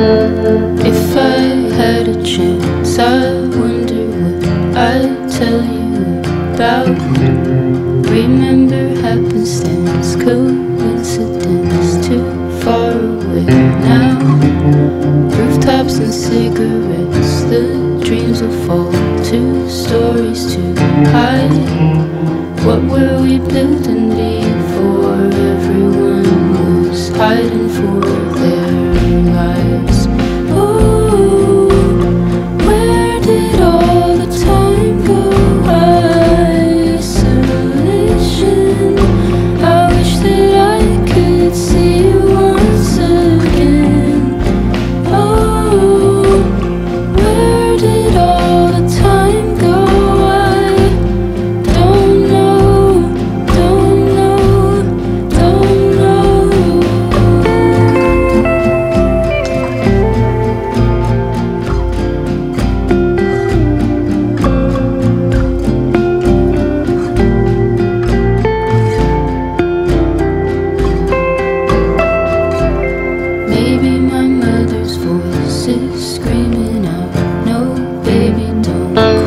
If I had a chance, I wonder what I'd tell you about. Remember happenstance, coincidence, too far away now. Rooftops and cigarettes, the dreams will fall. Two stories too high. What were we building before everyone was hiding for?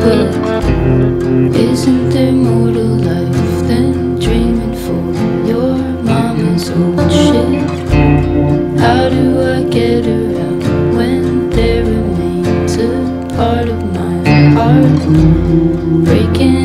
But isn't there more to life than dreaming for your mama's old shit? How do I get around when there remains a part of my heart breaking?